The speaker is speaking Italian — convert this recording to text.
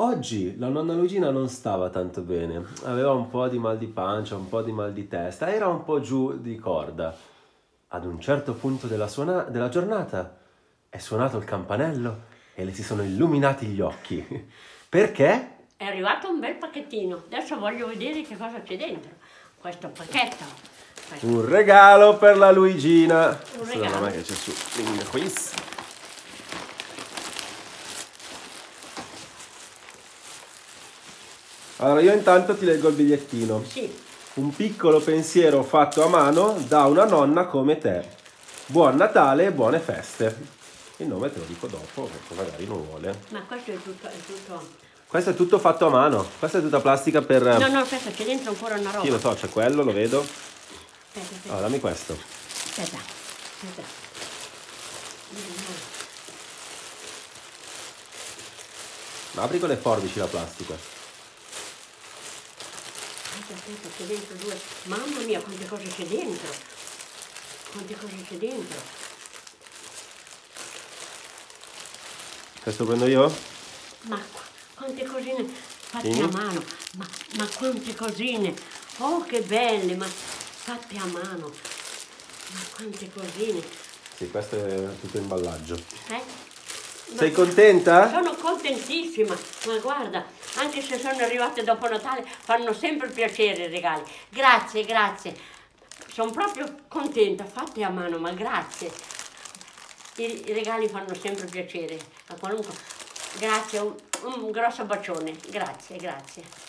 Oggi la nonna Luigina non stava tanto bene, aveva un po' di mal di pancia, un po' di mal di testa, era un po' giù di corda. Ad un certo punto della, suona- della giornata è suonato il campanello e le si sono illuminati gli occhi. Perché? È arrivato un bel pacchettino. Adesso voglio vedere che cosa c'è dentro. Questo pacchetto. Questo. Un regalo per la Luigina. Un Questa è regalo. la che c'è su l'inquiz. Allora, io intanto ti leggo il bigliettino. Sì, Un piccolo pensiero fatto a mano da una nonna come te. Buon Natale e buone feste. Il nome te lo dico dopo, perché magari non vuole. ma questo è tutto, è tutto. Questo è tutto fatto a mano. Questa è tutta plastica per... No, no, aspetta, c'è dentro ancora una roba. Sì, lo so, c'è quello, lo vedo. Aspetta, aspetta, Allora, dammi questo. aspetta. aspetta. Apri con le forbici la plastica. Aspetta, aspetta, c'è dentro due. Mamma mia, quante cose c'è dentro. Quante cose c'è dentro. Questo prendo io? Ma qu- quante cosine fatte Sì. a mano. Ma, ma quante cosine. Oh, che belle, ma fatte a mano. Ma quante cosine. Sì, questo è tutto imballaggio. Eh? Ma- Sei contenta? Sono contentissima, ma guarda, anche se sono arrivate dopo Natale, fanno sempre piacere i regali. Grazie, grazie. Sono proprio contenta, fatte a mano, ma grazie. I, i regali fanno sempre piacere a qualunque. Grazie, un, un grosso bacione. Grazie, grazie.